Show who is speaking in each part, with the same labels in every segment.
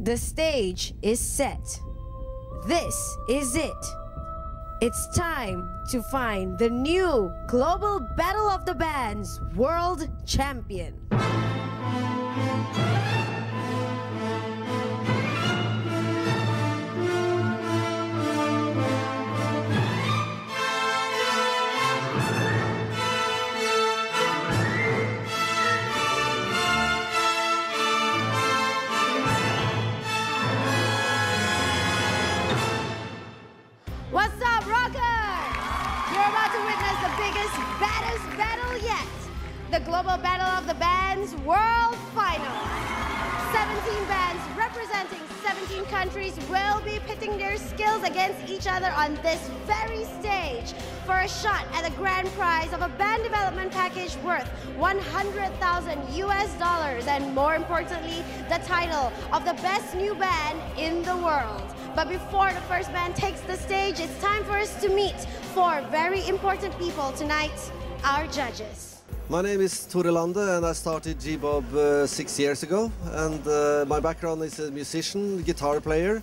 Speaker 1: The stage is set. This is it. It's time to find the new Global Battle of the Bands World Champion. Biggest, baddest battle yet. The Global Battle of the Bands World Finals. 17 bands representing 17 countries will be pitting their skills against each other on this very stage for a shot at the grand prize of a band development package worth 100,000 US dollars and more importantly, the title of the best new band in the world. But before the first band takes the stage, it's time for us to meet four very important people tonight, our judges.
Speaker 2: My name is Tore Lande and I started G-Bob uh, six years ago. And uh, my background is a musician, guitar player.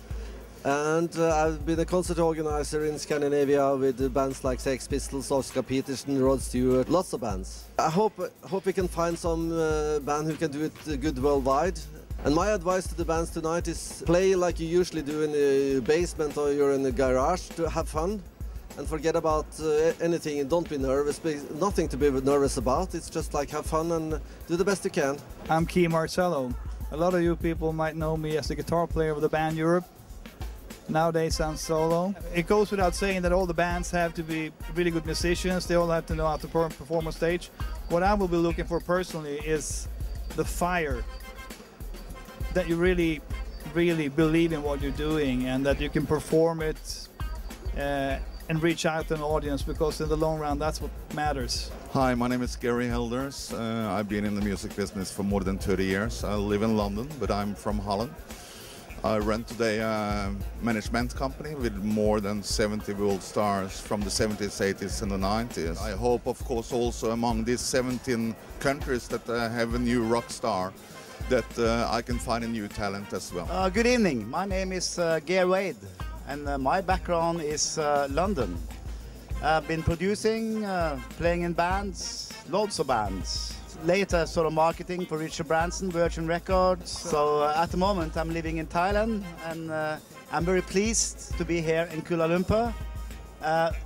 Speaker 2: And uh, I've been a concert organizer in Scandinavia with bands like Sex Pistols, Oscar Peterson, Rod Stewart, lots of bands. I hope, hope we can find some uh, band who can do it good worldwide. And my advice to the bands tonight is play like you usually do in the basement or you're in the garage to have fun and forget about uh, anything and don't be nervous. Be, nothing to be nervous about. It's just like have fun and do the best you can.
Speaker 3: I'm Kee Marcello. A lot of you people might know me as the guitar player of the band Europe. Nowadays I'm solo. It goes without saying that all the bands have to be really good musicians. They all have to know how to perform on stage. What I will be looking for personally is the fire. That you really, really believe in what you're doing and that you can perform it uh, and reach out to an audience because in the long run that's what matters.
Speaker 4: Hi, my name is Gary Helders. Uh, I've been in the music business for more than 30 years. I live in London, but I'm from Holland. I run today a management company with more than 70 world stars from the 70s, 80s, and the 90s. I hope, of course, also among these 17 countries that uh, have a new rock star, that uh, I can find a new talent as well.
Speaker 5: Uh, good evening. My name is uh, Wade, and uh, my background is uh, London. I've been producing, uh, playing in bands, loads of bands. Later, sort of marketing for Richard Branson, Virgin Records. So uh, at the moment, I'm living in Thailand, and I'm very pleased to be here in Kuala Lumpur,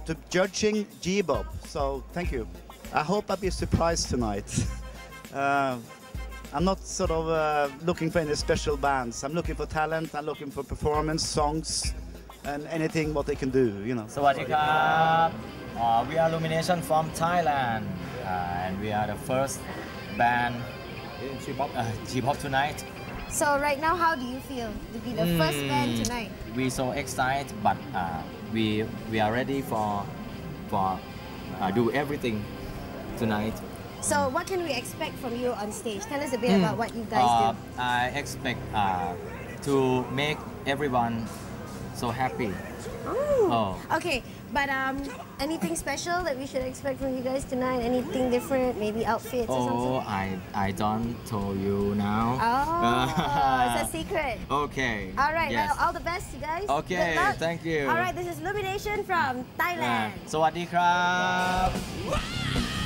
Speaker 5: to judging G-Bob. So thank you. I hope I'll be surprised tonight. I'm not sort of uh, looking for any special bands. I'm looking for talent, I'm looking for performance, songs, and anything what they can do, you know.
Speaker 6: So uh, we are Illumination from Thailand uh, and we are the first band in G-Bob uh, tonight.
Speaker 1: So right now, how do you feel to be the mm, first hmm.
Speaker 6: band
Speaker 1: tonight?
Speaker 6: We so excited, but uh, we we are ready for for uh, do everything tonight.
Speaker 1: So what can we expect from you on stage? Tell us a bit about what you guys
Speaker 6: Uh,
Speaker 1: do.
Speaker 6: I expect uh, to make everyone so happy Oh.
Speaker 1: Okay, but um, anything special that we should expect from you guys tonight? Anything different? Maybe outfits or
Speaker 6: oh
Speaker 1: something?
Speaker 6: I I don't told you now
Speaker 1: Oh, it's a secret.
Speaker 6: okay
Speaker 1: All right,
Speaker 6: yes.
Speaker 1: well, all the best, you guys.
Speaker 6: Okay,
Speaker 1: Good luck.
Speaker 6: thank you.
Speaker 1: All right, this is Illumination from
Speaker 6: อ่า
Speaker 1: Thailand.
Speaker 6: สวัสดีครับ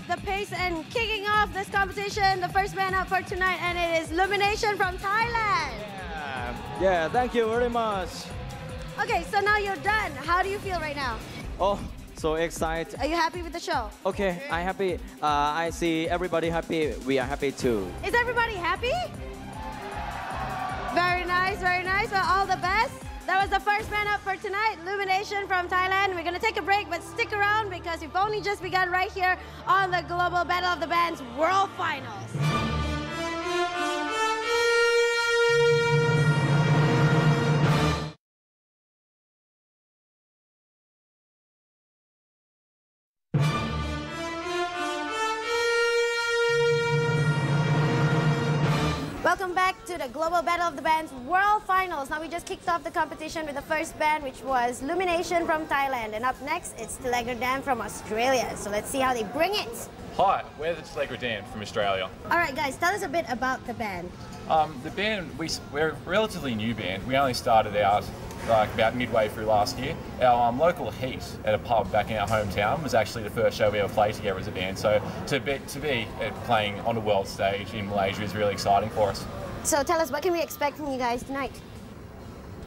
Speaker 7: up the
Speaker 1: pace and kicking off this competition. The first man up for tonight, and it is Lumination from Thailand.
Speaker 8: Yeah, yeah, thank you very much.
Speaker 1: Okay, so now you're done. How do you feel right now?
Speaker 8: Oh, so excited.
Speaker 1: Are you happy with the show?
Speaker 8: Okay, I'm happy. Uh, I see everybody happy. We are happy too.
Speaker 1: Is everybody happy? Very nice, very nice. Well, all the best. That was the first band up for tonight, Lumination from Thailand. We're gonna take a break, but stick around because we've only just begun right here on the Global Battle of the Bands World Finals. Global Battle of the Bands World Finals. Now we just kicked off the competition with the first band, which was Lumination from Thailand. And up next, it's Telegra Dam from Australia. So let's see how they bring it.
Speaker 9: Hi, we're the Telegra Dan from Australia.
Speaker 1: All right, guys, tell us a bit about the band.
Speaker 9: Um, the band, we, we're a relatively new band. We only started out like about midway through last year. Our um, local heat at a pub back in our hometown was actually the first show we ever played together as a band. So to be, to be uh, playing on a world stage in Malaysia is really exciting for us.
Speaker 1: So tell us, what can we expect from you guys tonight?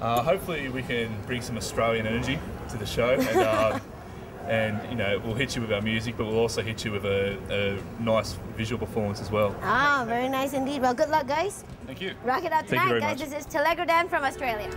Speaker 10: Uh, hopefully, we can bring some Australian energy to the show, and, uh, and you know, we'll hit you with our music, but we'll also hit you with a, a nice visual performance as well.
Speaker 1: Ah, very nice indeed. Well, good luck, guys.
Speaker 9: Thank you.
Speaker 1: Rock it out tonight, guys.
Speaker 10: much.
Speaker 1: This is Telegradan from Australia.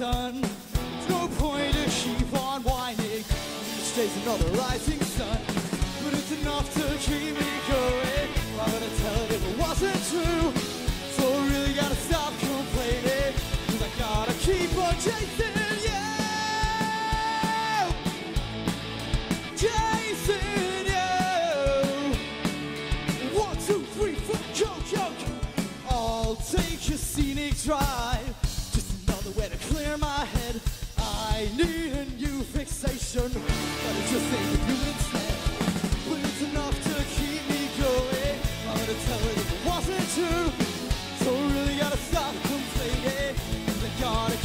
Speaker 11: done. There's no point to keep on whining. Each day's another rising sun. But it's enough to keep me going. I'm gonna tell it if it wasn't true? So I really gotta stop complaining. Cause I gotta keep on chasing.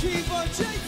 Speaker 11: Keep on chasing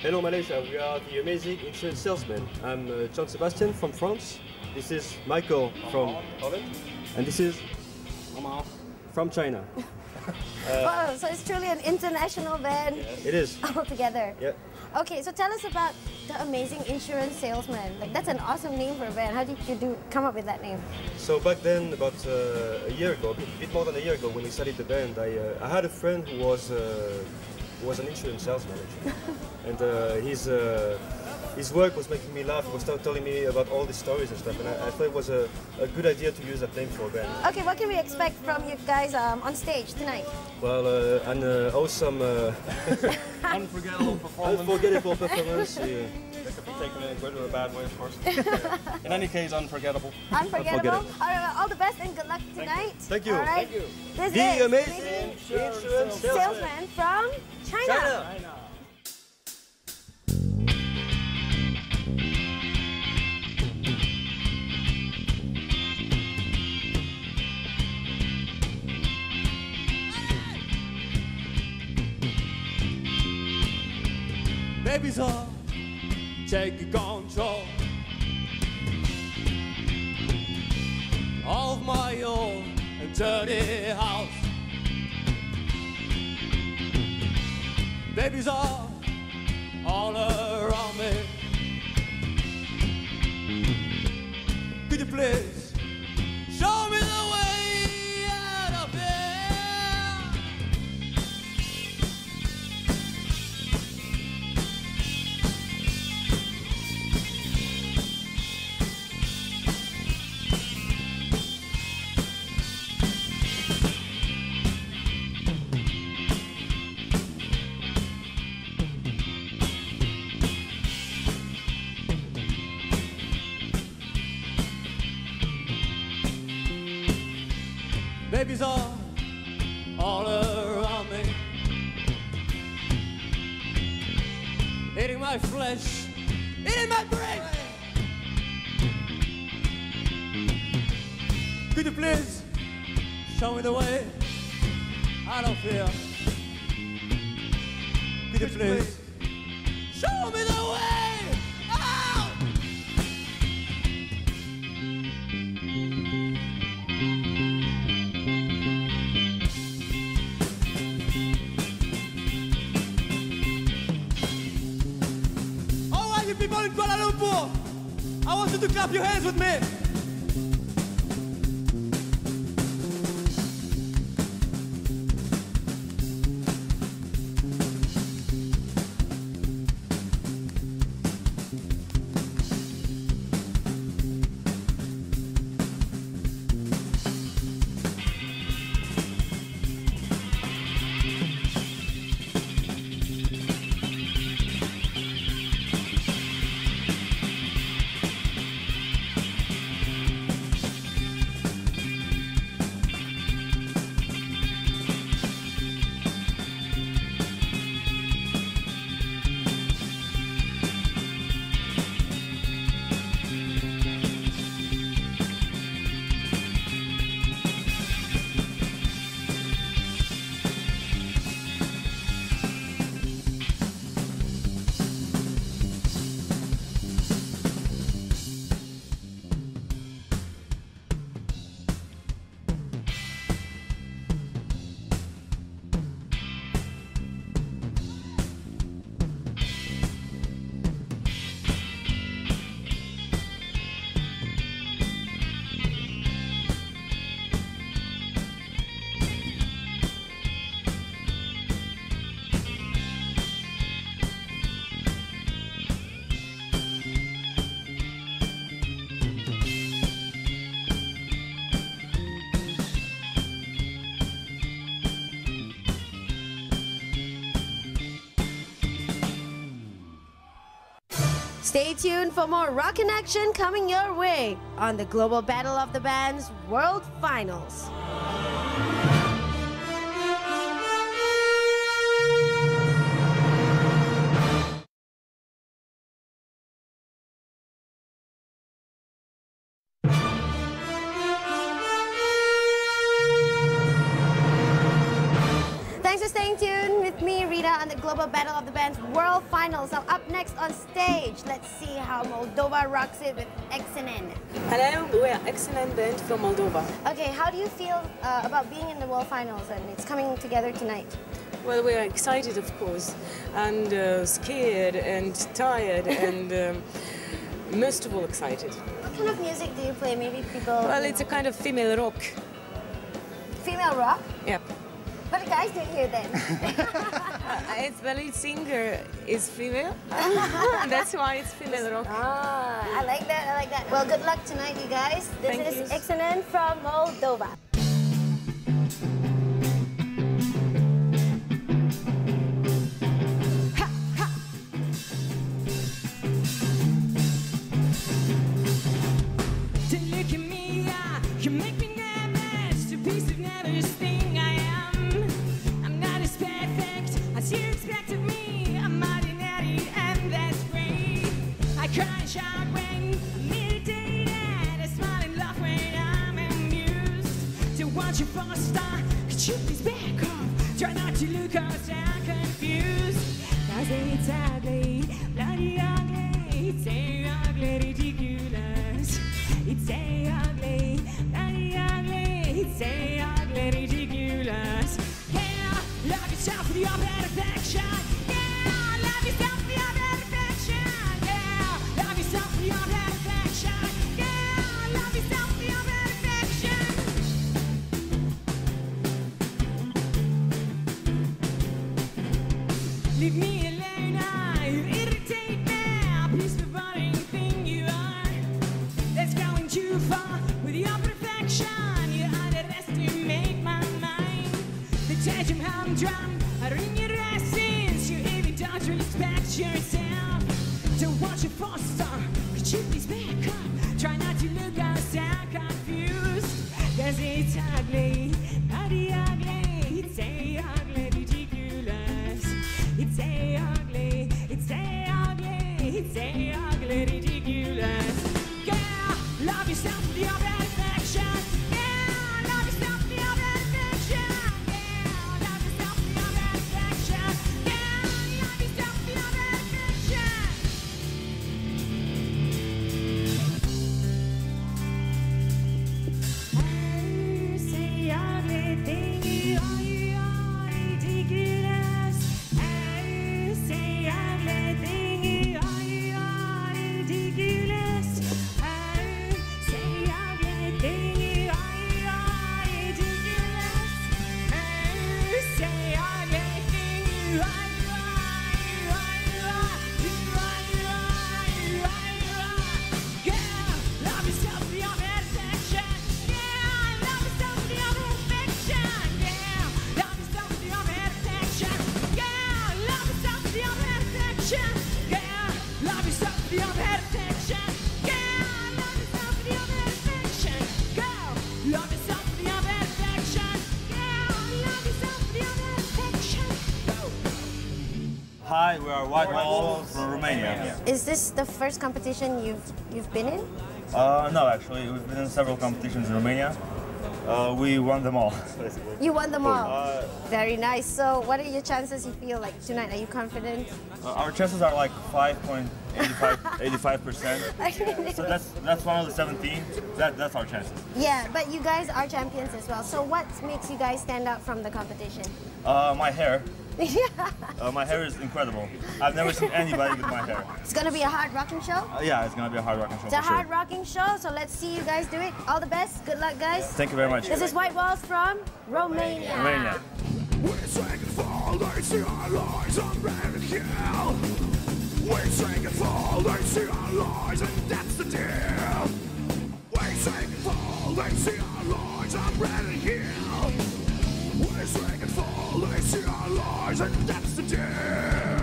Speaker 12: Hello Malaysia, we are the amazing insurance salesmen. I'm uh, John Sebastian from France. This is Michael from Holland. And this is from China.
Speaker 1: oh, so it's truly an international band
Speaker 12: It is.
Speaker 1: altogether.
Speaker 12: Yeah.
Speaker 1: Okay, so tell us about the amazing insurance salesman. Like that's an awesome name for a band. How did you do come up with that name?
Speaker 12: So back then, about uh, a year ago, a bit more than a year ago, when we started the band, I, uh, I had a friend who was uh, who was an insurance salesman, actually. and uh, his uh, his work was making me laugh. He was telling me about all the stories and stuff, and I, I thought it was a, a good idea to use that name for a band.
Speaker 1: Okay, what can we expect from you guys um, on stage tonight?
Speaker 12: Well, uh, an uh, awesome, uh,
Speaker 13: Unforgettable performance.
Speaker 12: unforgettable performance. yeah.
Speaker 13: That could be taken in a good or a bad way, of course. in any case, unforgettable.
Speaker 1: Unforgettable. All right, all the best and good luck tonight.
Speaker 12: Thank you.
Speaker 1: All right.
Speaker 12: Thank you.
Speaker 1: This
Speaker 12: The
Speaker 1: is
Speaker 12: amazing insurance salesman.
Speaker 1: salesman from China.
Speaker 11: Baby's on, take control of my own dirty house. Babies are all around me. Could you please Babies are
Speaker 1: Kuala Lumpur. I want you to clap your hands with me.
Speaker 14: tuned for more rock and action coming your way on the Global Battle of the Bands World Finals. and it's coming together tonight.
Speaker 15: Well, we are excited, of course, and uh, scared and tired and um, most of all excited.
Speaker 14: What kind of music do you play? Maybe people...
Speaker 15: Well, it's
Speaker 14: know.
Speaker 15: a kind of female rock.
Speaker 14: Female rock?
Speaker 15: Yep.
Speaker 14: But the guys didn't hear
Speaker 15: that. it's the lead singer is female. That's why it's female rock.
Speaker 14: Ah, I like that, I like that. Well, good luck tonight, you guys. This
Speaker 15: Thank
Speaker 14: is
Speaker 15: you.
Speaker 14: From Moldova.
Speaker 12: White from Romania.
Speaker 1: Is this the first competition you've you've been in?
Speaker 12: Uh, no, actually, we've been in several competitions in Romania. Uh, we won them all, basically.
Speaker 1: You won them all.
Speaker 12: Uh,
Speaker 1: Very nice. So, what are your chances? You feel like tonight? Are you confident?
Speaker 12: uh, our chances are like 5.85 percent. So that's that's one of the 17. That that's our chances.
Speaker 1: Yeah, but you guys are champions as well. So, what makes you guys stand out from the competition?
Speaker 12: Uh, my hair.
Speaker 1: Yeah,
Speaker 12: Uh, my hair is incredible. I've never seen anybody with my hair.
Speaker 1: it's gonna be a hard rocking show.
Speaker 12: Uh, yeah, it's gonna be a hard rocking show
Speaker 1: It's a
Speaker 12: for sure.
Speaker 1: hard rocking show. So let's see you guys do it. All the best. Good luck, guys.
Speaker 12: Thank you very much.
Speaker 1: This is White Walls from Romania.
Speaker 12: Romania.
Speaker 6: We sing and fall, they see our lies, I'm ready to kill. We sing and fall, they see our lies, and that's the deal. We sing and fall, they see our lies, I'm ready to sing and fall, they see our lies, and that's the deal.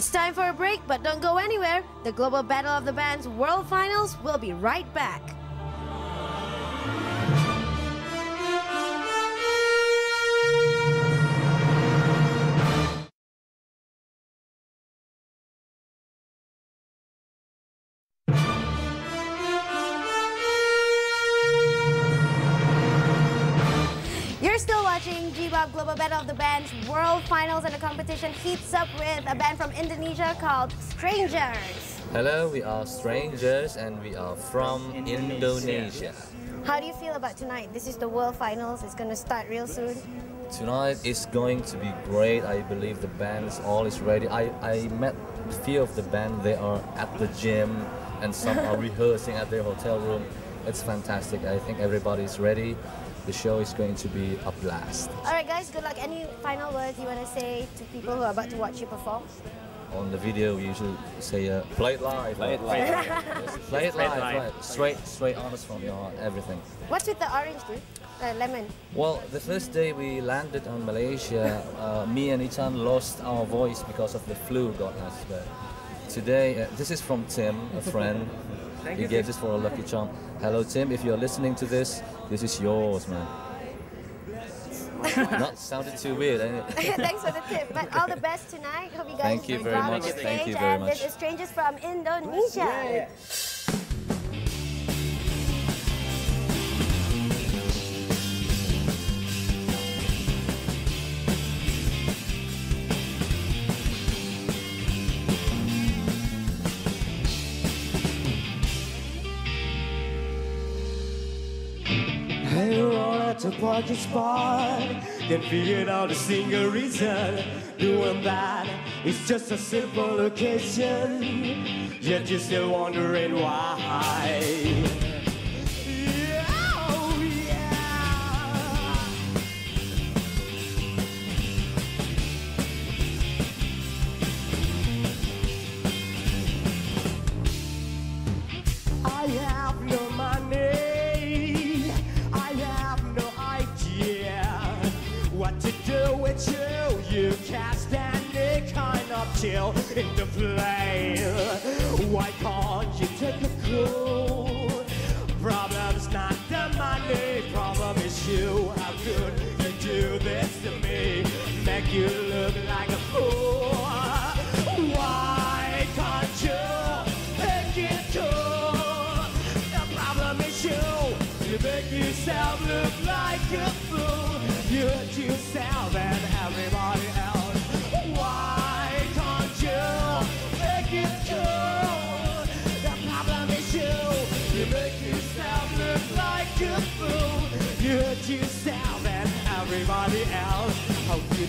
Speaker 1: It's time for a break, but don't go anywhere. The Global Battle of the Bands World Finals will be right back. Finals and the competition heats up with a band from Indonesia called Strangers.
Speaker 16: Hello, we are strangers and we are from Indonesia.
Speaker 1: How do you feel about tonight? This is the World Finals. It's going to start real soon.
Speaker 16: Tonight is going to be great. I believe the band is all is ready. I, I met a few of the band. They are at the gym and some are rehearsing at their hotel room. It's fantastic. I think everybody is ready. The show is going to be a blast.
Speaker 1: All right, guys, good luck. Any final words you want to say to people who are about to watch you perform?
Speaker 16: On the video, we usually say uh, play it live.
Speaker 17: Play it live.
Speaker 16: Play it
Speaker 17: Play it
Speaker 16: live.
Speaker 17: live.
Speaker 16: Straight, straight, honest from your heart. Everything.
Speaker 1: What's with the orange, dude? Uh, lemon.
Speaker 16: Well, the first day we landed on Malaysia, uh, me and Ichan lost our voice because of the flu got us. But today, uh, this is from Tim, a friend.
Speaker 17: Thank
Speaker 16: he
Speaker 17: you,
Speaker 16: gave
Speaker 17: Tim.
Speaker 16: this for a lucky charm. Hello, Tim. If you're listening to this, this is yours, man. Not sounded too weird, ain't it?
Speaker 1: Thanks for the tip. But all the best tonight. Hope you guys
Speaker 16: Thank you very
Speaker 1: rock
Speaker 16: much.
Speaker 1: the
Speaker 16: Thank you
Speaker 1: stage.
Speaker 16: very
Speaker 1: and
Speaker 16: much.
Speaker 1: this is Strangers from Indonesia.
Speaker 6: Hey, at the parking spot. Then figured out a single reason. Doing that is just a simple occasion. Yet you're still wondering why. You. You can't stand the kind of chill in the plane. Why can't you take a cool? Problem's not the money, problem is you. How could you do this to me? Make you look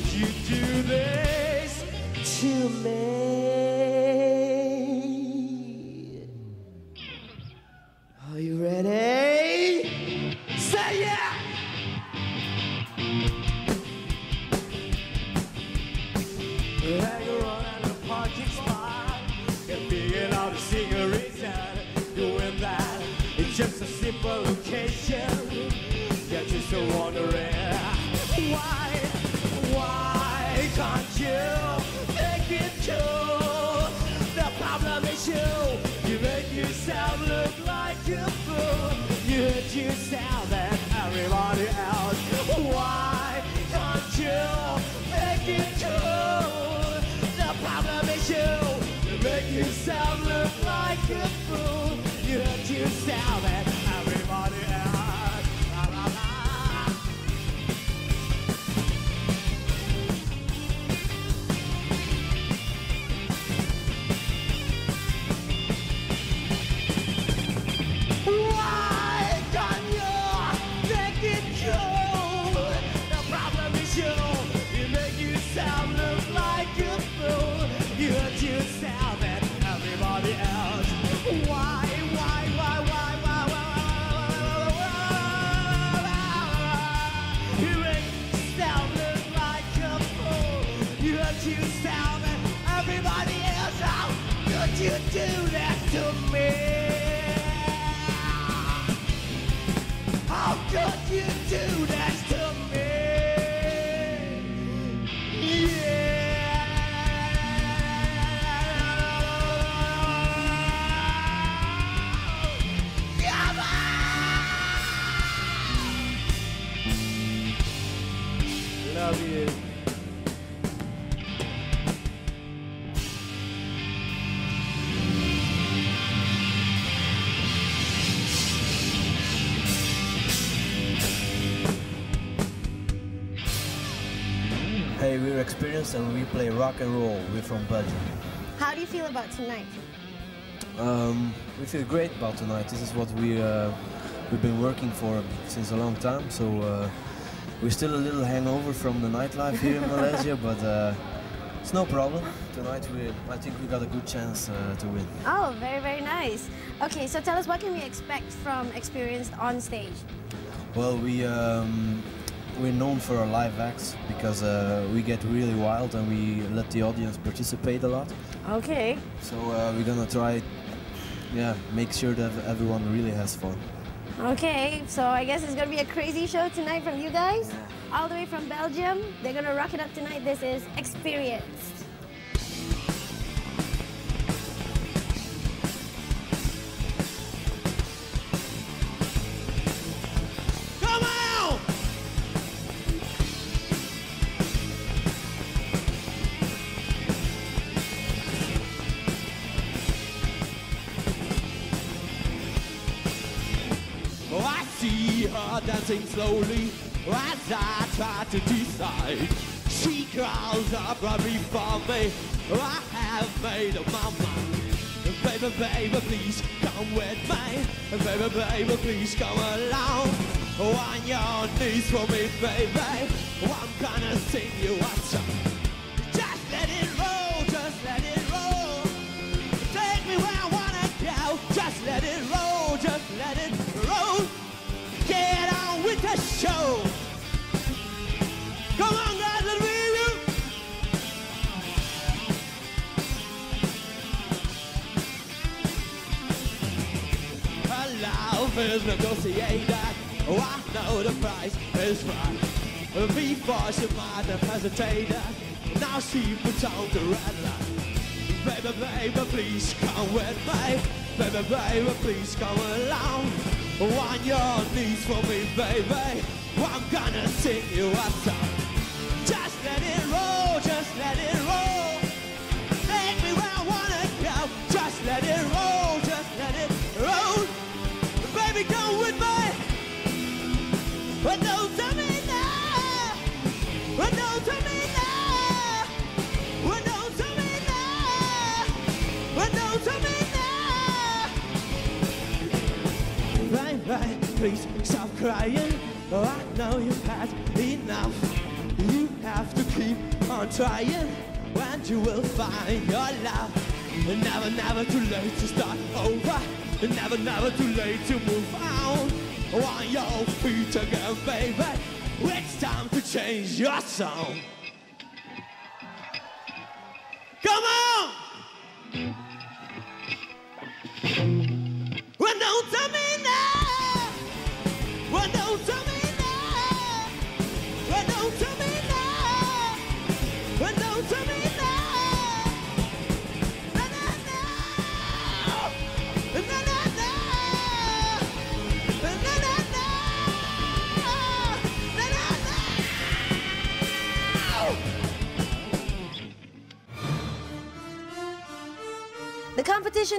Speaker 6: you do this to me?
Speaker 2: Play, we're experienced and we play rock and roll. We're from Belgium.
Speaker 1: How do you feel about tonight?
Speaker 2: Um, we feel great about tonight. This is what we uh, we've been working for since a long time. So uh, we're still a little hangover from the nightlife here in Malaysia, but uh, it's no problem. Tonight we, I think we got a good chance uh, to win.
Speaker 1: Oh, very, very nice. Okay, so tell us what can we expect from Experienced on stage?
Speaker 2: Well, we um, we're known for our live acts because uh, we get really wild and we let the audience participate a lot.
Speaker 1: Okay.
Speaker 2: So uh, we're gonna try, yeah, make sure that everyone really has fun.
Speaker 1: Okay, so I guess it's gonna be a crazy show tonight from you guys. All the way from Belgium. They're gonna rock it up tonight. This is Experienced.
Speaker 6: Slowly as I try to decide. She crawls up right before me. I have made up my mind. Baby, baby, please come with me. Baby, baby, please come along. On your knees for me, baby. I'm gonna sing you a song. Just let it roll, just let it roll. Take me where I wanna go. Just let it roll, just let it show. Come on, guys, let me hear you. Her love is negotiated. Oh, I know the price is right. Before she might have hesitated, now she puts on the red light. Baby, baby, please come with me. Baby, baby, please come along. On your knees for me, baby. I'm gonna sing you a song. Please stop crying. Oh, I know you've had enough. You have to keep on trying, and you will find your love. Never, never too late to start over. Never, never too late to move on. On your feet again, baby. It's time to change your song.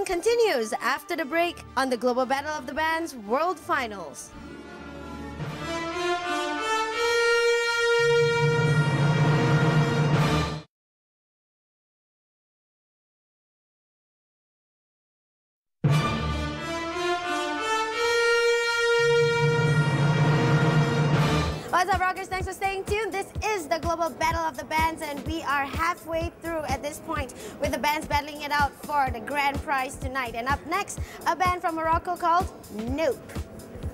Speaker 1: Continues after the break on the Global Battle of the Bands World Finals. What's up, rockers? Thanks for staying tuned. This is the Global Battle of the Bands, and we are halfway through at this point with the bands battling it out for the grand prize tonight. And up next, a band from Morocco called Nope.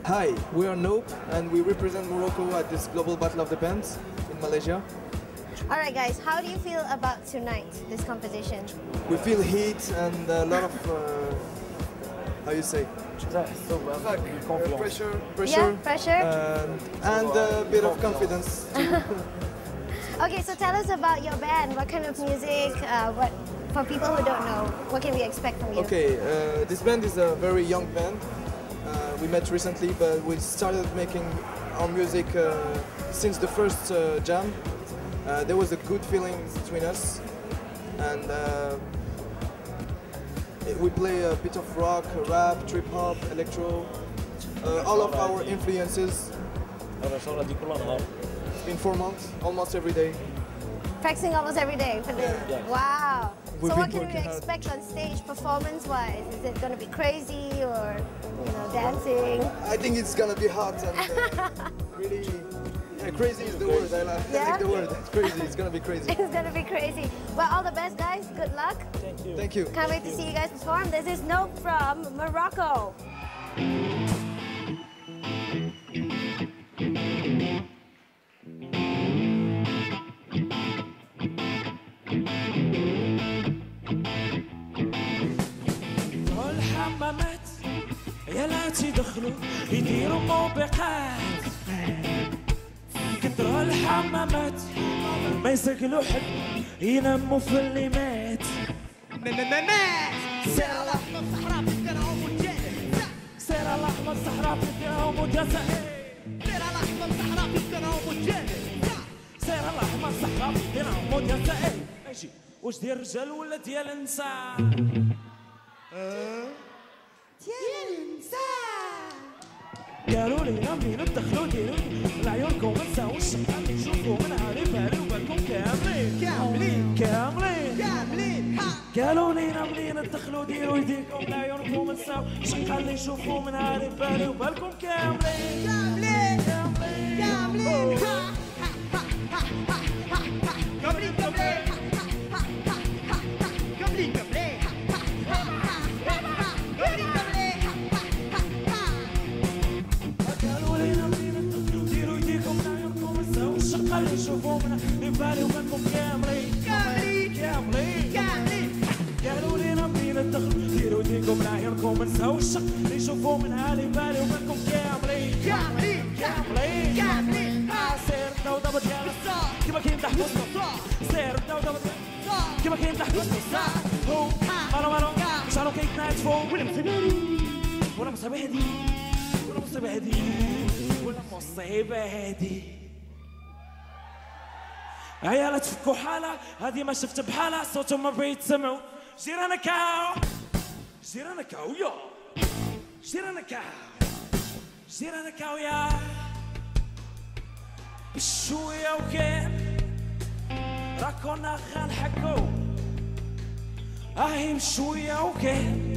Speaker 18: Hi, we are Nope and we represent Morocco at this Global Battle of the Bands in Malaysia.
Speaker 1: All right, guys, how do you feel about tonight, this competition?
Speaker 18: We feel heat and a lot of, uh, how you say? Uh, pressure, pressure,
Speaker 1: Yeah, pressure.
Speaker 18: and, and a bit of confidence.
Speaker 1: Okay, so tell us about your band. What kind of music? Uh, what for people who don't know? What can we expect from you?
Speaker 18: Okay, uh, this band is a very young band. Uh, we met recently, but we started making our music uh, since the first uh, jam. Uh, there was a good feeling between us, and uh, we play a bit of rock, rap, trip hop, electro, uh, all of our influences in four months, almost every day.
Speaker 1: Practicing almost every day for this.
Speaker 18: Yes.
Speaker 1: Wow.
Speaker 18: We've
Speaker 1: so what can we
Speaker 18: working hard.
Speaker 1: expect on stage performance-wise? Is it going to be crazy or, you know, dancing?
Speaker 18: I think it's gonna be hot and uh, really yeah, crazy is the word. I like, I
Speaker 1: Yeah?
Speaker 18: like the word. It's crazy. It's gonna be crazy.
Speaker 1: it's going to be crazy. Well, all the best, guys. Good luck.
Speaker 18: Thank you. Thank you.
Speaker 1: Can't wait to see you guys perform. This is Nope from Morocco.
Speaker 6: يسقلوا حد يناموا في اللي مات. سير الاحمر صحراء في الدرهم والجاز سير الاحمر صحراء في الدرهم والجاز سير الاحمر صحراء في الدرهم والجاز سير الاحمر صحراء في الدرهم والجاز أجي واش ديال الرجال ولا ديال النساء؟
Speaker 19: ديال النساء.
Speaker 6: قالوا لي منين تدخلوا ديروا لعيونكم ما تساووش شحال نشوفوا من قالوا لينا منين تدخلوا ديروا يديكم من نساو شنقا اللي يشوفوا من عالي بالي وبالكم كاملين.
Speaker 19: كاملين كاملين. كاملين كاملين.
Speaker 6: Somebody should phone me. كاملين.
Speaker 19: كاملين.
Speaker 6: كاملين. Family, family. من الدخل ديروا ديكم لعيونكم نساو الشق. اللي يشوفوا منها اللي بالي ومنكم كاملين.
Speaker 19: كاملين
Speaker 6: كاملين
Speaker 19: كاملين.
Speaker 6: آه، سير وضبط يا غسان كيما كاين تحت وسط سيرتنا وضبط كيما كاين تحت هو. آه. مالو مالو شعرو كيتنايت فوق. ولا مصيبة. ولا مصيبة. هادي ولا مصيبة. هادي ولا مصيبة. هادي عيالة تفكوا حالة هذه ما شفت بحالة صوتهم ما بيتسمعوا. جيرانا كاو جيرانا كاو يا جيرانا كاو جيرانا كاو يا بشوية وكان راكونا غنحكو اهي بشوية وكان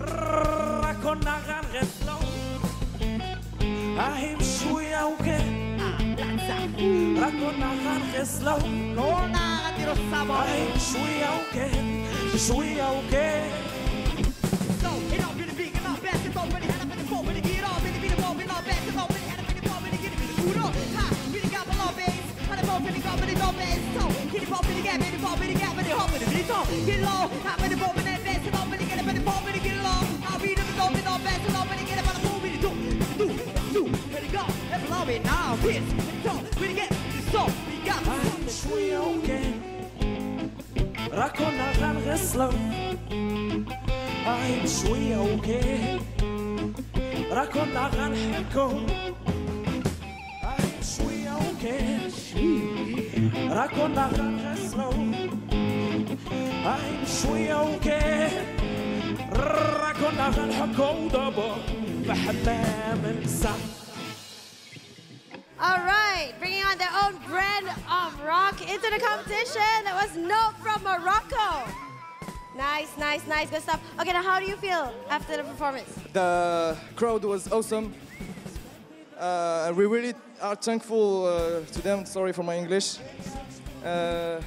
Speaker 6: راكونا غنغسلو اهي بشوية وكان راكونا غنغسلو كونا غنديرو الصابون اهي بشوية وكان بشوية وكان
Speaker 19: So, it all really big and all bad, it's all really had up in the phone, really get all really be the ball, really all bad, it's all get it, and راكن غنغسلها عين
Speaker 6: شوية وكيه وجاه راكن غنحكم عين شوية وكيه وجاه راكن غنغسلها عين شوية وكيه وجاه راكن غنحكم دابا بحلام السعد
Speaker 1: All right, bringing on their own brand of rock into the competition. That was Nope from Morocco. Nice, nice, nice, good stuff. Okay, now how do you feel after the performance?
Speaker 18: The crowd was awesome. Uh, we really are thankful uh, to them. Sorry for my English. Uh,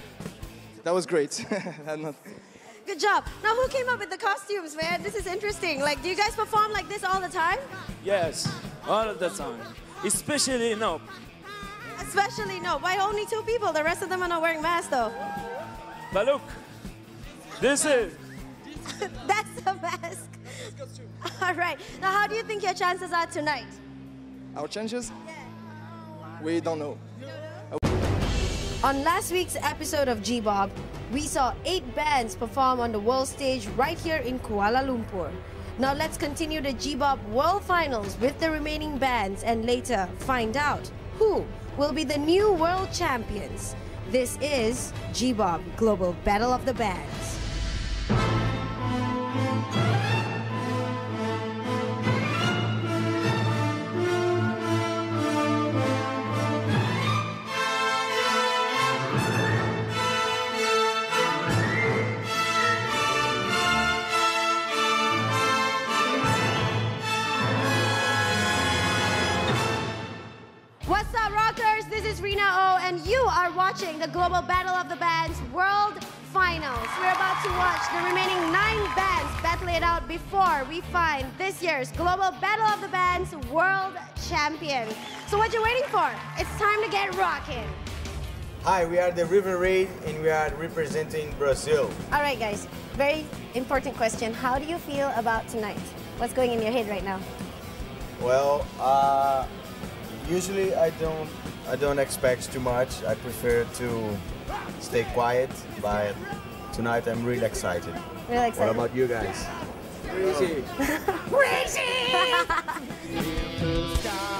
Speaker 18: that was great.
Speaker 1: Good job. Now, who came up with the costumes, man? This is interesting. Like, do you guys perform like this all the time?
Speaker 6: Yes, all of the time. Especially no.
Speaker 1: Especially no. Why only two people? The rest of them are not wearing masks, though.
Speaker 6: But look, this is
Speaker 1: That's the mask. All right. Now, how do you think your chances are tonight?
Speaker 18: Our chances? Yeah. We don't know.
Speaker 1: On last week's episode of G Bob, we saw eight bands perform on the world stage right here in Kuala Lumpur. Now let's continue the G Bob World Finals with the remaining bands and later find out who will be the new world champions. This is G Bob Global Battle of the Bands. And you are watching the Global Battle of the Bands World Finals. We're about to watch the remaining nine bands battle it out before we find this year's Global Battle of the Bands World Champion. So what you waiting for? It's time to get rocking.
Speaker 20: Hi, we are the River Raid and we are representing Brazil.
Speaker 1: All right, guys. Very important question. How do you feel about tonight? What's going in your head right now?
Speaker 20: Well, uh, usually I don't I don't expect too much. I prefer to stay quiet, but tonight I'm really excited.
Speaker 1: Really excited.
Speaker 20: What about you guys? Crazy.
Speaker 7: Ah,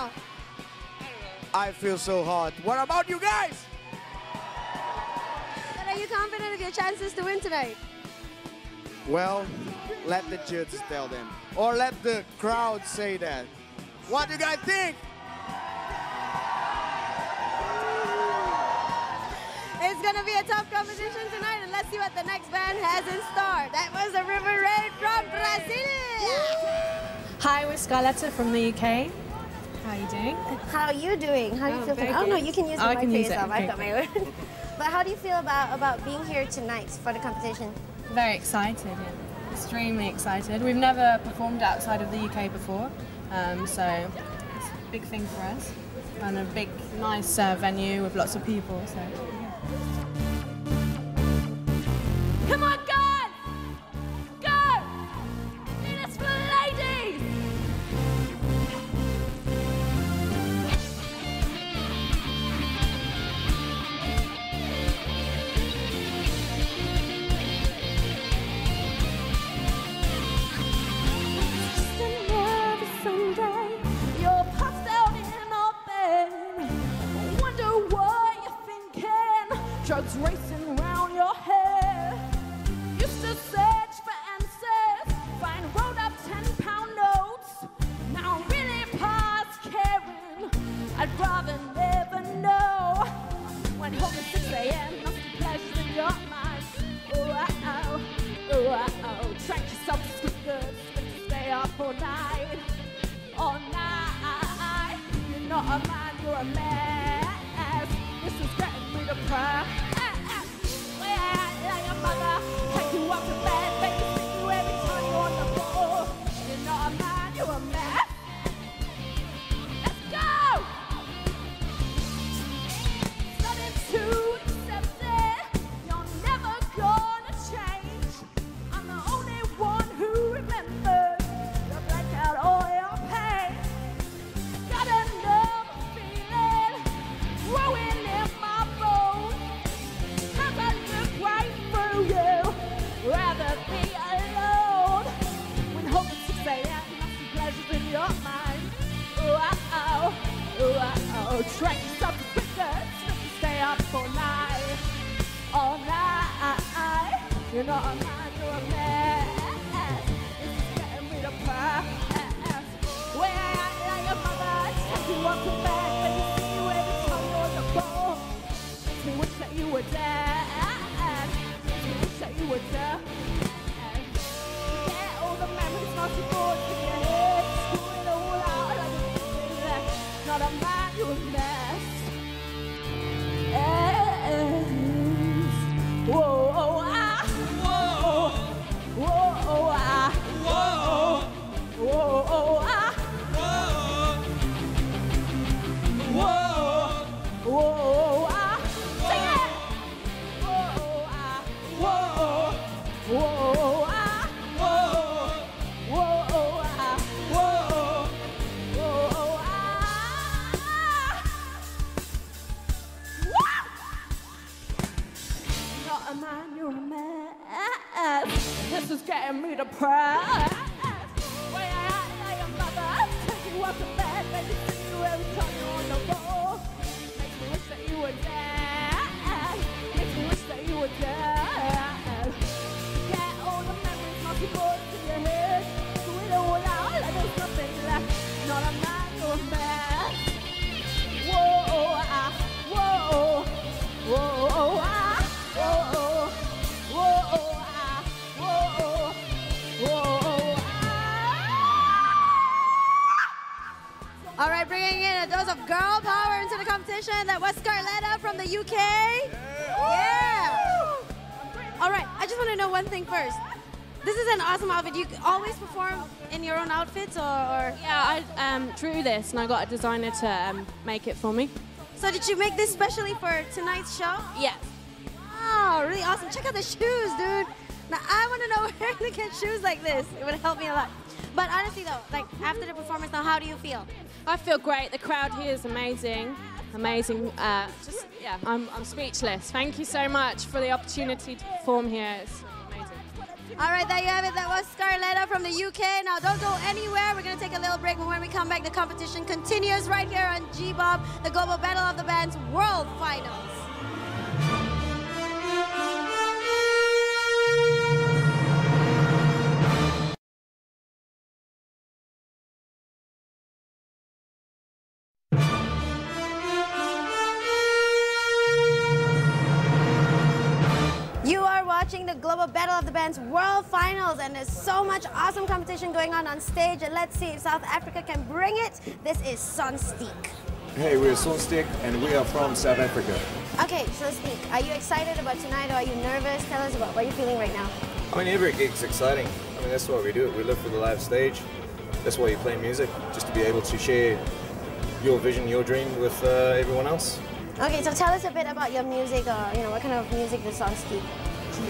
Speaker 1: now?
Speaker 20: I feel so hot. What about you guys?
Speaker 1: But are you confident of your chances to win tonight?
Speaker 20: Well, let the judges tell them. Or let the crowd say that. What do you guys think?
Speaker 1: It's gonna be a tough competition tonight, and let's see what the next band has in store. That was the River Raid from Brazil.
Speaker 14: Hi, we're Scarletta from the UK. How are you doing?
Speaker 1: How are you doing? How do you
Speaker 14: Oh,
Speaker 1: feel?
Speaker 14: very
Speaker 1: Oh no, you can use
Speaker 14: Oh,
Speaker 1: the
Speaker 14: I can use it,
Speaker 1: yourself. I
Speaker 14: okay.
Speaker 1: thought maybe. but how do you feel about about being here tonight for the competition?
Speaker 14: Very excited, yeah. Extremely excited. We've never performed outside of the UK before, um, so it's a big thing for us. And a big, nice uh, venue with lots of people, so
Speaker 19: You're not a man, you're a mess. Is getting me
Speaker 14: the press. Way I act like a mother, take you up to bed, but you see you every time you're on the phone. Makes me wish that you were dead. Makes me wish that you were dead. Is getting
Speaker 1: bringing in a dose of girl power into the competition. That was Scarletta from the UK. Yeah. All right, I just want to know one thing first. This is an awesome outfit. You always perform in your own outfits, or, or
Speaker 21: Yeah, I um, drew this and I got a designer to um, make it for me.
Speaker 1: so did you make this specially for tonight's show?
Speaker 21: Yes.
Speaker 1: Wow, really awesome. Check out the shoes, dude. Now I want to know where to get shoes like this. It would help me a lot. But honestly, though, like after the performance, now how do you feel?
Speaker 21: I feel great. The crowd here is amazing. Amazing. Uh, just, yeah, I'm, I'm speechless. Thank you so much for the opportunity to perform here. It's amazing.
Speaker 1: All right, there you have it. That was Scarletta from the UK. Now, don't go anywhere. We're going to take a little break, but when we come back, the competition continues right here on G Bob, the Global Battle of the Bands World Finals. Watching the Global Battle of the Bands World Finals, and there's so much awesome competition going on on stage. And let's see if South Africa can bring it. This is Sonstick.
Speaker 11: Hey, we're Sonstick and we are from South Africa.
Speaker 1: Okay, Sonstick, are you excited about tonight or are you nervous? Tell us about what you're feeling right now.
Speaker 11: I mean, every gig's exciting. I mean, that's why we do. it. We live for the live stage. That's why you play music, just to be able to share your vision, your dream with uh, everyone else.
Speaker 1: Okay, so tell us a bit about your music, or you know, what kind of music does Sonstick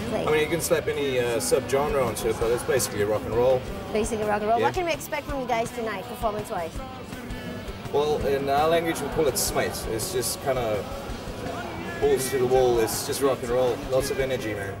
Speaker 1: play?
Speaker 11: I mean, you can slap any uh, sub-genre onto it, but it's basically rock and roll.
Speaker 1: Basically rock and roll.
Speaker 11: Yeah.
Speaker 1: What can we expect from you guys tonight, performance-wise?
Speaker 11: Well, in our language, we call it smite. It's just kind of balls to the wall. It's just rock and roll. Lots of energy, man.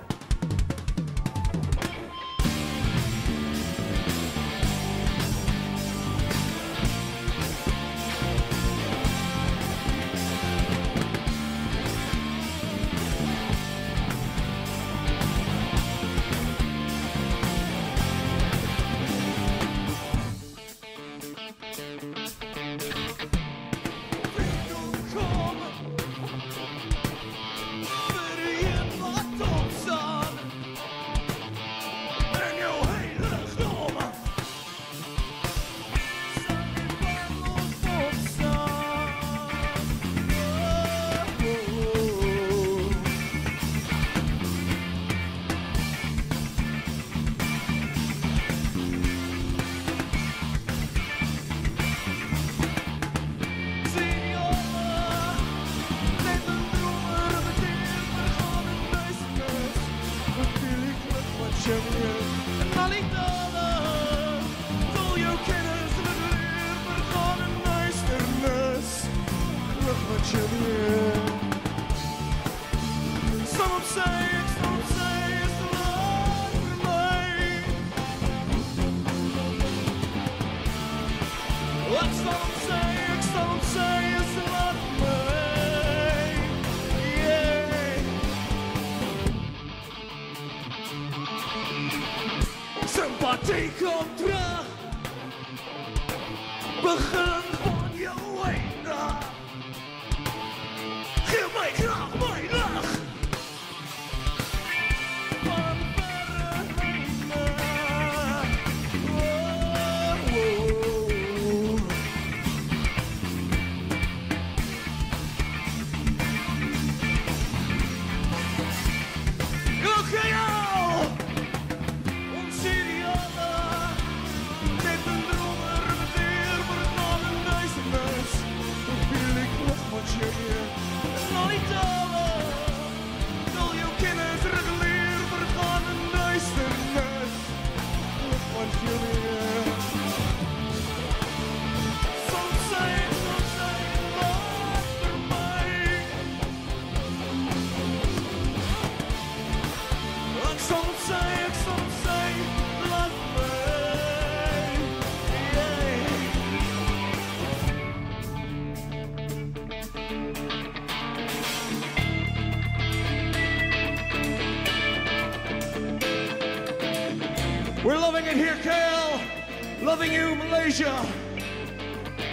Speaker 11: Asia.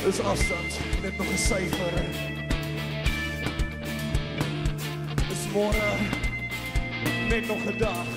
Speaker 11: Dis afstand, net nog 'n syfer. Dis môre, net nog 'n dag.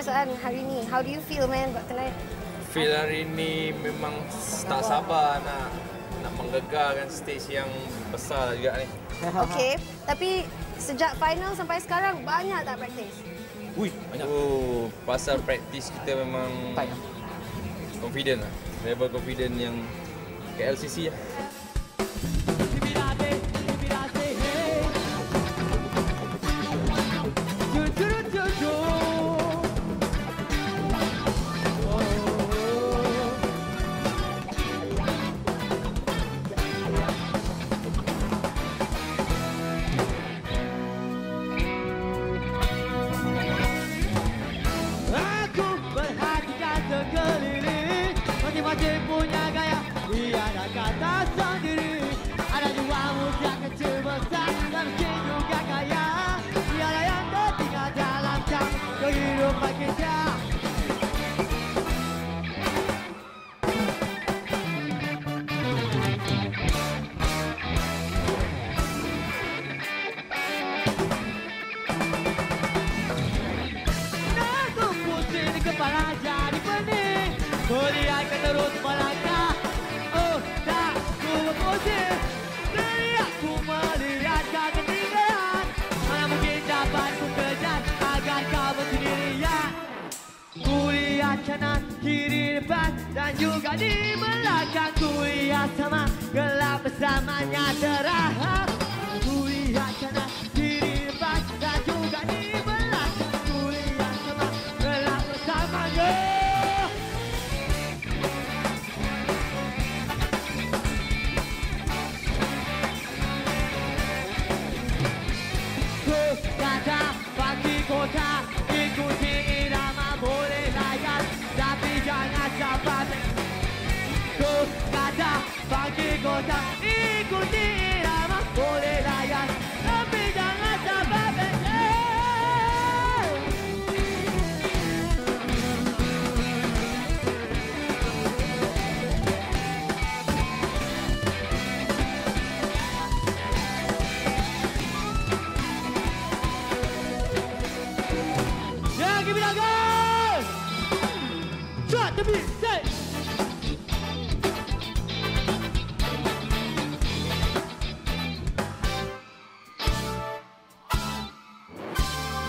Speaker 1: perasaan hari ni? How do you feel man about tonight?
Speaker 22: Feel hari ni memang sabar. tak sabar nak nak menggegarkan stage yang besar juga ni.
Speaker 1: Okey, tapi sejak final sampai sekarang banyak tak praktis?
Speaker 22: Ui, banyak. Oh, pasal praktis kita memang banyak. Lah. confident lah. Level confident yang KLCC lah.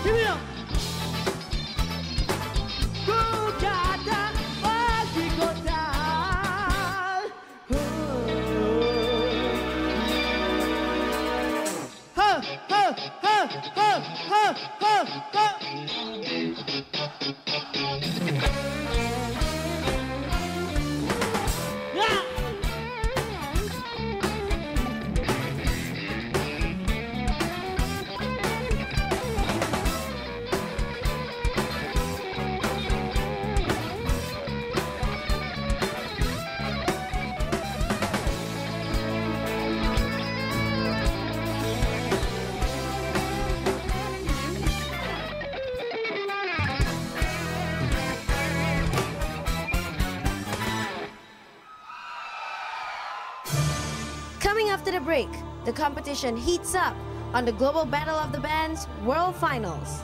Speaker 22: Give me up.
Speaker 6: Competition heats up on the Global Battle of the Bands World Finals.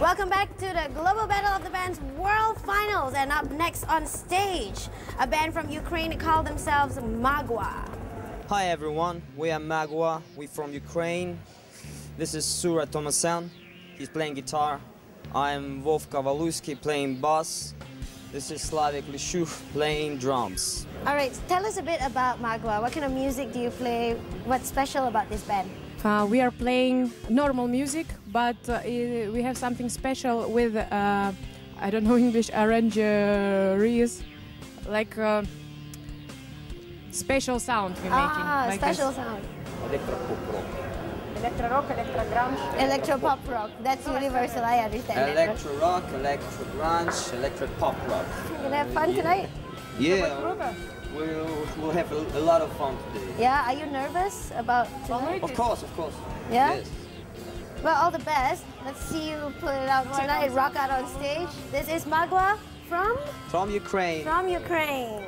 Speaker 6: Welcome back to the Global Battle of the Bands World Finals. And up next on stage, a band from Ukraine call themselves Magua.
Speaker 17: Hi everyone, we are Magua, we are from Ukraine. This is Sura Tomasan, he's playing guitar. I'm Wolf Kavaluski playing bass. This is Slavik Lishuk playing drums.
Speaker 6: All right, tell us a bit about Magua. What kind of music do you play? What's special about this band?
Speaker 23: Uh, we are playing normal music, but uh, we have something special with, uh, I don't know English, arrangeries, like uh, special sound we're making.
Speaker 6: Ah,
Speaker 23: like
Speaker 6: special
Speaker 23: this.
Speaker 6: sound.
Speaker 23: Electro pop rock, electro rock, electro grunge.
Speaker 6: Electro pop rock. That's universal, I understand.
Speaker 17: Electro rock, electro grunge, electro pop rock.
Speaker 6: You gonna have fun tonight?
Speaker 17: Yeah, we'll, we'll have a, a lot of fun today.
Speaker 6: Yeah, are you nervous about tonight?
Speaker 17: Of course, of course.
Speaker 6: Yeah?
Speaker 17: Yes.
Speaker 6: Well, all the best. Let's see you put it out tonight, rock out on stage. This is Magua from?
Speaker 17: From Ukraine.
Speaker 6: From Ukraine.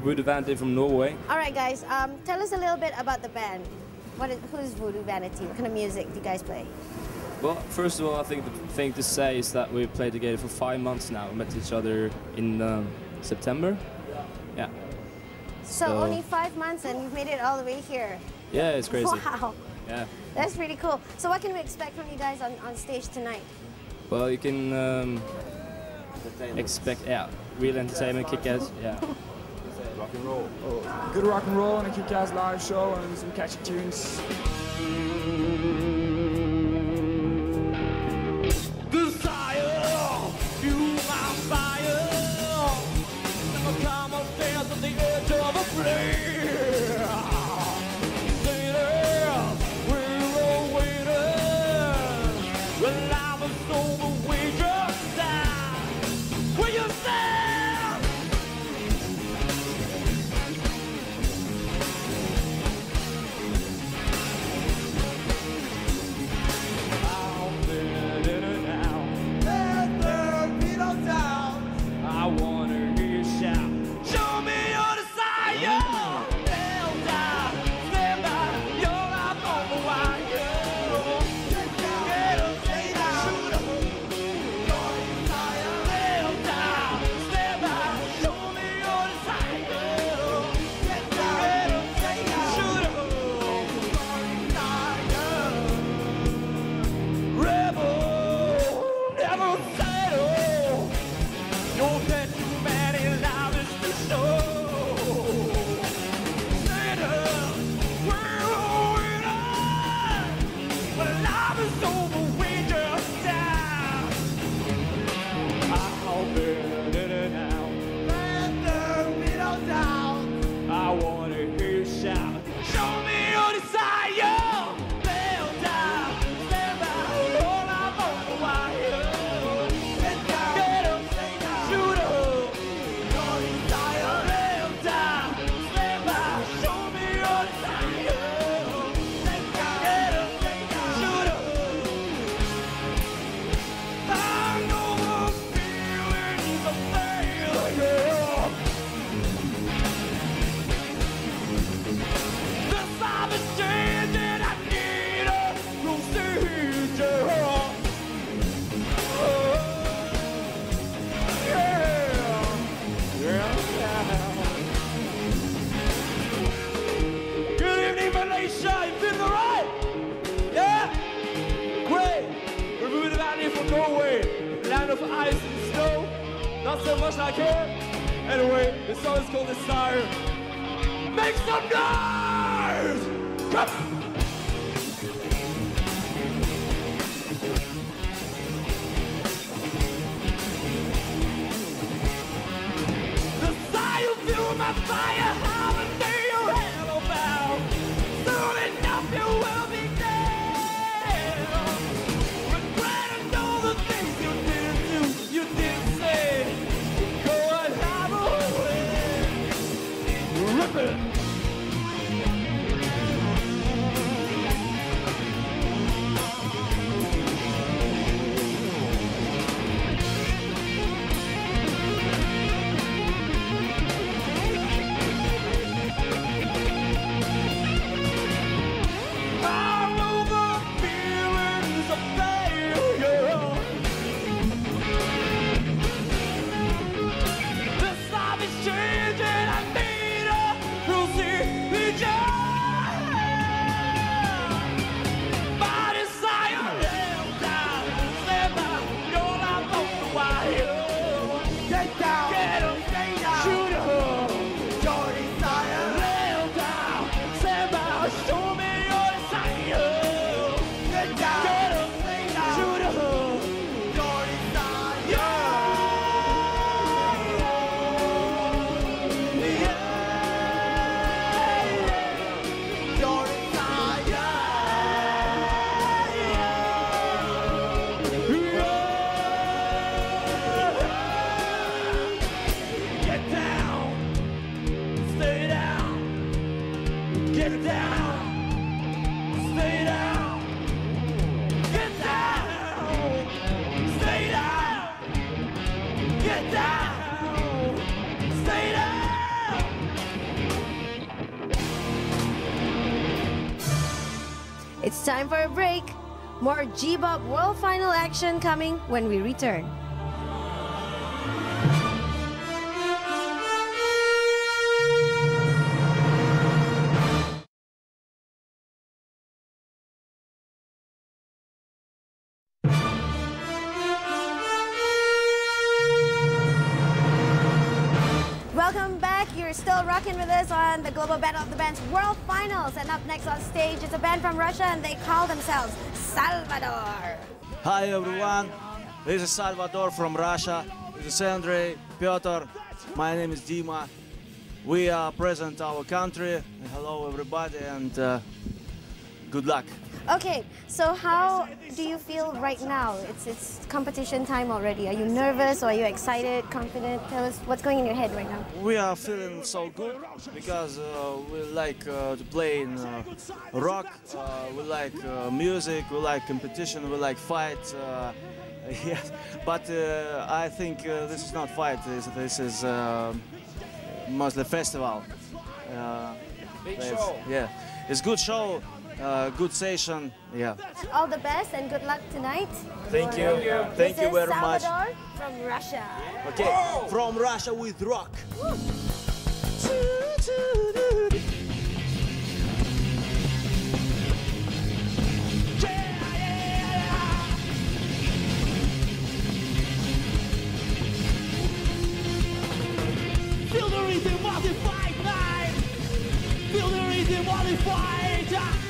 Speaker 24: The Voodoo Vanity from Norway.
Speaker 1: All right, guys. Um, tell us a little bit about the band. What is, who's Voodoo Vanity? What kind of music do you guys play?
Speaker 24: Well, first of all, I think the thing to say is that we've played together for five months now. We met each other in um, September. Yeah.
Speaker 1: So,
Speaker 24: So-
Speaker 1: only five months and you've made it all the way here.
Speaker 24: Yeah, it's crazy.
Speaker 1: Wow,
Speaker 24: Yeah.
Speaker 1: that's really cool. So what can we expect from you guys on, on stage tonight?
Speaker 24: Well, you can um, expect, yeah, real entertainment, kick-ass, yeah.
Speaker 6: Rock and roll. Oh, good rock and roll and a kick-ass live show and some catchy tunes.
Speaker 1: For a break. More G-Bob World Final action coming when we return. Stage is a band from Russia and they call themselves Salvador.
Speaker 25: Hi everyone, this is Salvador from Russia. This is Andrei, Piotr. My name is Dima. We are present our country. Hello everybody and uh, good luck.
Speaker 1: Okay, so how do you feel right now? It's it's competition time already. Are you nervous or are you excited, confident? Tell us what's going in your head right now.
Speaker 25: We are feeling so good because uh, we like uh, to play in uh, rock, uh, we like uh, music, we like competition, we like fight. Uh, yes, but uh, I think uh, this is not fight. This, this is uh, mostly festival. Uh,
Speaker 13: Big show.
Speaker 25: Yeah, it's good show, uh, good session. Yeah.
Speaker 1: All the best and good luck tonight.
Speaker 25: Thank you. Thank
Speaker 1: this
Speaker 25: you
Speaker 1: is
Speaker 25: very much.
Speaker 1: Salvador from Russia.
Speaker 25: Okay, from Russia with rock.
Speaker 6: Feel the rhythm of the fight night. Feel the rhythm of the fight.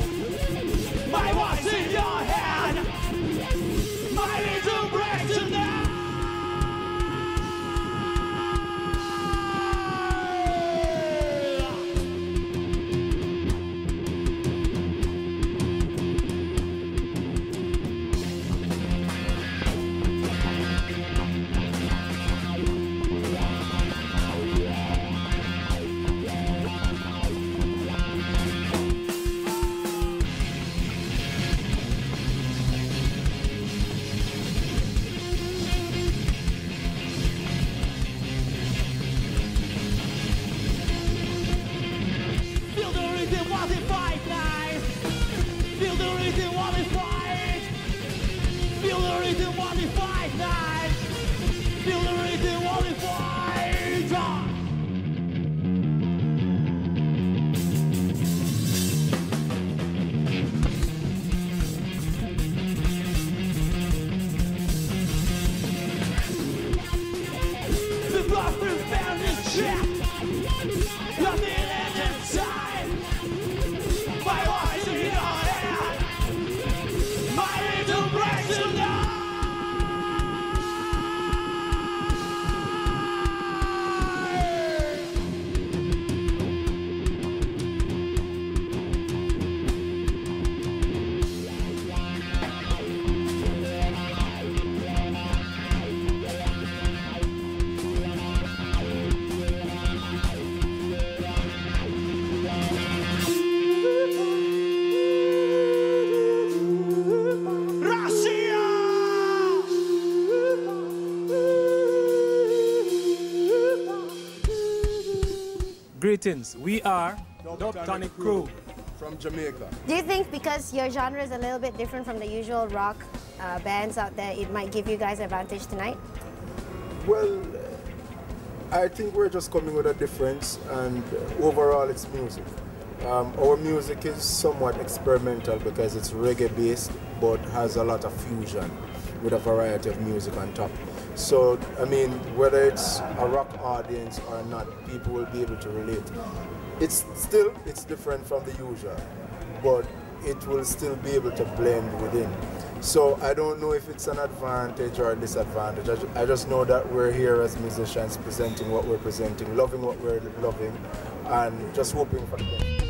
Speaker 26: Greetings, we are Dubtonic Crew.
Speaker 27: From Jamaica.
Speaker 1: Do you think because your genre is a little bit different from the usual rock uh, bands out there, it might give you guys advantage tonight?
Speaker 27: Well, I think we're just coming with a difference, and overall, it's music. Um, our music is somewhat experimental because it's reggae based, but has a lot of fusion with a variety of music on top. So, I mean, whether it's a rock audience or not, people will be able to relate. It's still it's different from the usual, but it will still be able to blend within. So I don't know if it's an advantage or a disadvantage. I, I just know that we're here as musicians presenting what we're presenting, loving what we're loving, and just hoping for the best.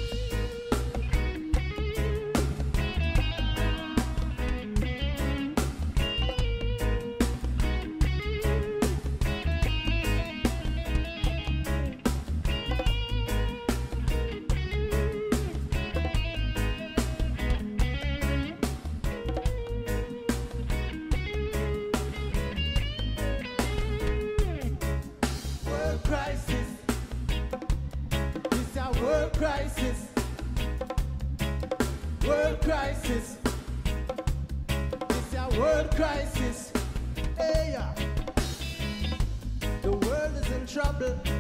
Speaker 7: Crisis. World crisis. It's a world crisis. Hey, yeah. The world is in trouble.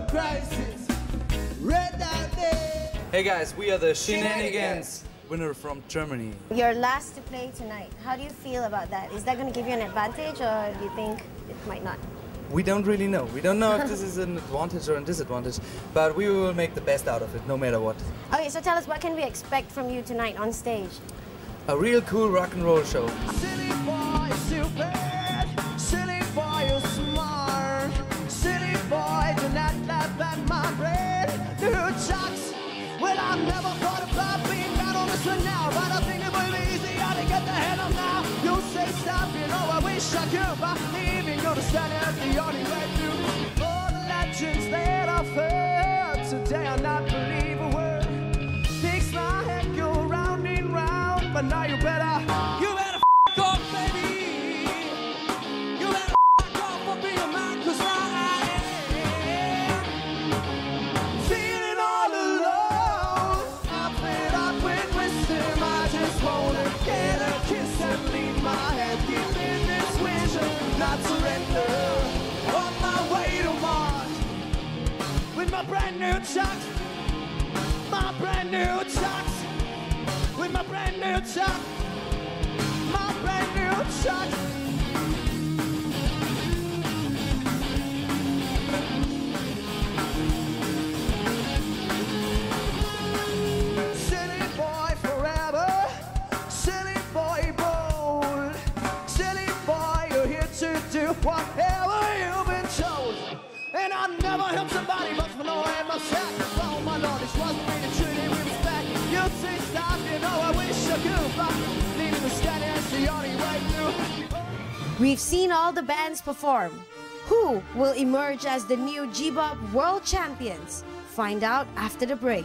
Speaker 7: World crisis. Red. Hey
Speaker 13: guys, we are the Shenanigans, winner from Germany.
Speaker 1: You're last to play tonight. How do you feel about that? Is that going to give you an advantage or do you think it might not?
Speaker 13: We don't really know. We don't know if this is an advantage or a disadvantage, but we will make the best out of it, no matter what.
Speaker 1: Okay, so tell us what can we expect from you tonight on stage?
Speaker 13: A real cool rock and roll show.
Speaker 7: I never thought about being now, but I think it would be easier to get the now. You say stop, you oh, know I wish I could, but the only through. All the legends that I've heard today, I not believe a word. My head, go round and round, but now you new chucks, my brand new chucks, with my brand new chucks, my brand new chucks.
Speaker 1: We've seen all the bands perform. Who will emerge as the new G-Bob World Champions? Find out after the break.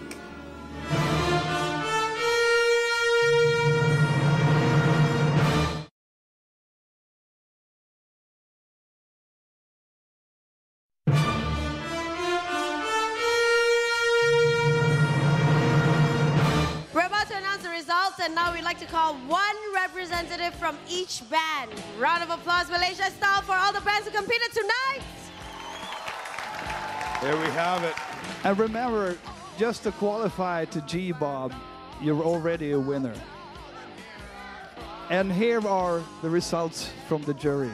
Speaker 1: Representative from each band. Round of applause, Malaysia style, for all the bands who competed tonight.
Speaker 28: There we have it.
Speaker 3: And remember, just to qualify to G Bob, you're already a winner. And here are the results from the jury.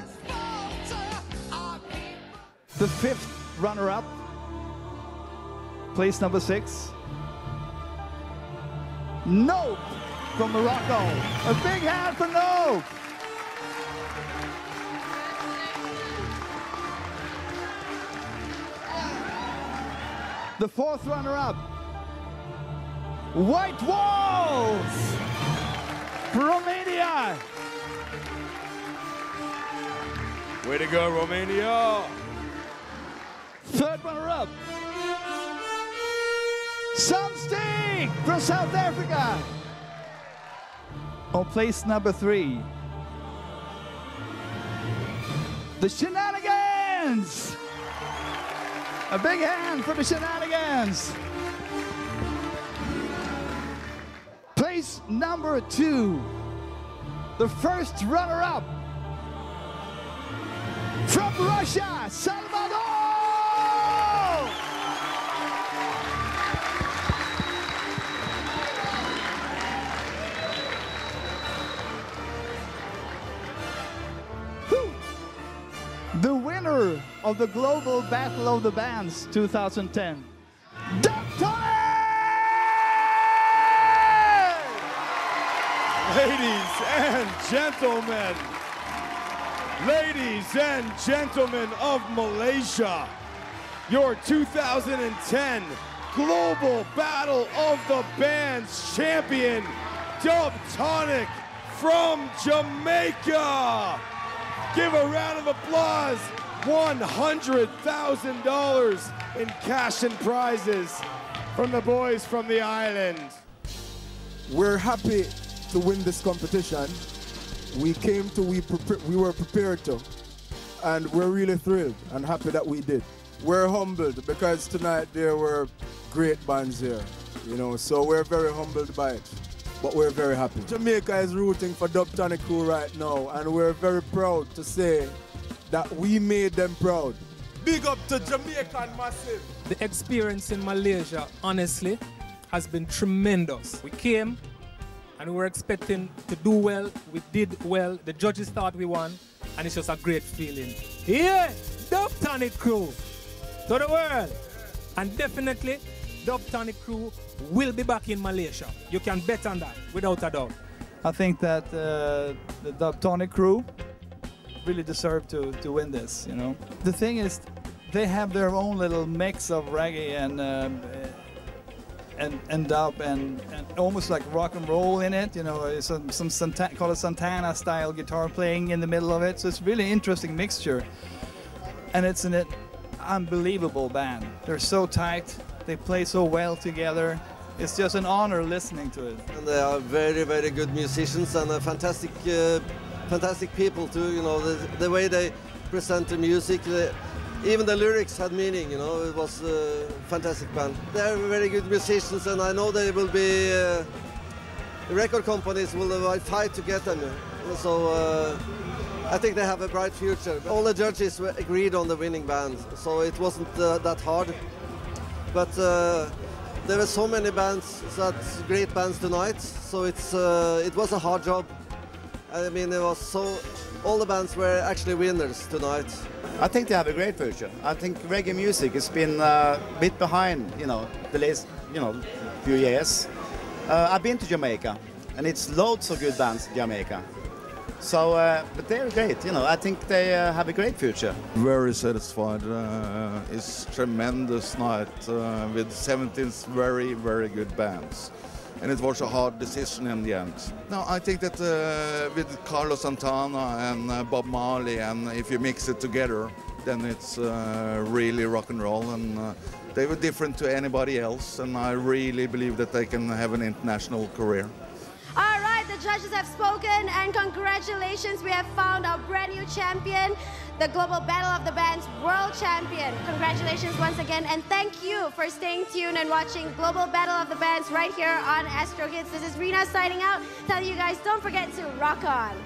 Speaker 3: The fifth runner up, place number six, Nope from Morocco. A big hand for Nope. The fourth runner up, White Walls from Romania.
Speaker 28: Way to go, Romania.
Speaker 3: Third runner up, Sunsting from South Africa. On place number three, the Shenanigans. A big hand for the Shenanigans. Place number two, the first runner up from Russia. Of the Global Battle of the Bands 2010.
Speaker 28: Ladies and gentlemen, ladies and gentlemen of Malaysia, your 2010 Global Battle of the Bands champion, Dub Tonic from Jamaica. Give a round of applause. $100,000 in cash and prizes from the boys from the island.
Speaker 27: We're happy to win this competition. We came to, we, prepa- we were prepared to, and we're really thrilled and happy that we did. We're humbled because tonight there were great bands here, you know, so we're very humbled by it. But we're very happy. Jamaica is rooting for Dub Tonic Crew right now, and we're very proud to say that we made them proud.
Speaker 28: Big up to Jamaican Massive.
Speaker 26: The experience in Malaysia, honestly, has been tremendous. We came and we were expecting to do well. We did well. The judges thought we won, and it's just a great feeling. Yeah, Dub Tonic Crew to the world. And definitely, Dub Tonic Crew will be back in Malaysia. You can bet on that, without a doubt.
Speaker 3: I think that uh, the Dubtonic crew really deserve to, to win this, you know. The thing is, they have their own little mix of reggae and um, and, and dub and, and almost like rock and roll in it, you know, uh, some, some Santa- call it Santana style guitar playing in the middle of it. So it's really interesting mixture. And it's an unbelievable band. They're so tight, they play so well together. It's just an honor listening to it.
Speaker 2: And they are very, very good musicians and a fantastic, uh, fantastic people too. You know, the, the way they present the music, the, even the lyrics had meaning. You know, it was a fantastic band. They are very good musicians, and I know they will be. Uh, record companies will uh, fight to get them. So uh, I think they have a bright future. All the judges agreed on the winning band, so it wasn't uh, that hard. But uh, there were so many bands, that great bands tonight. So it's uh, it was a hard job. I mean, it was so. All the bands were actually winners tonight.
Speaker 29: I think they have a great future. I think reggae music has been uh, a bit behind, you know, the last, you know, few years. Uh, I've been to Jamaica, and it's loads of good bands in Jamaica. So, uh, but they're great, you know. I think they uh, have a great future.
Speaker 4: Very satisfied. Uh, it's tremendous night uh, with 17 very, very good bands. And it was a hard decision in the end. No, I think that uh, with Carlos Santana and uh, Bob Marley, and if you mix it together, then it's uh, really rock and roll. And uh, they were different to anybody else, and I really believe that they can have an international career.
Speaker 1: All right, the judges have spoken, and congratulations, we have found our brand new champion, the Global Battle of the Bands World Champion. Congratulations once again, and thank you for staying tuned and watching Global Battle of the Bands right here on Astro Hitz. This is Rena signing out, telling you guys don't forget to rock on.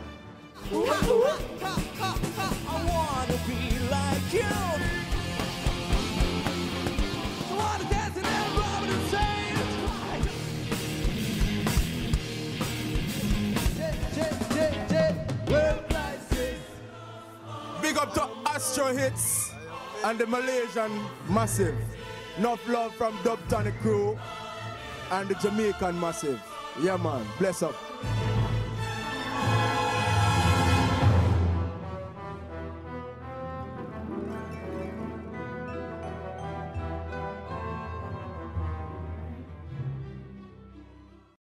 Speaker 27: Big up to Astro Hitz and the Malaysian Massive. Enough love from Dub Tonic Crew and the Jamaican Massive. Yeah, man. Bless up.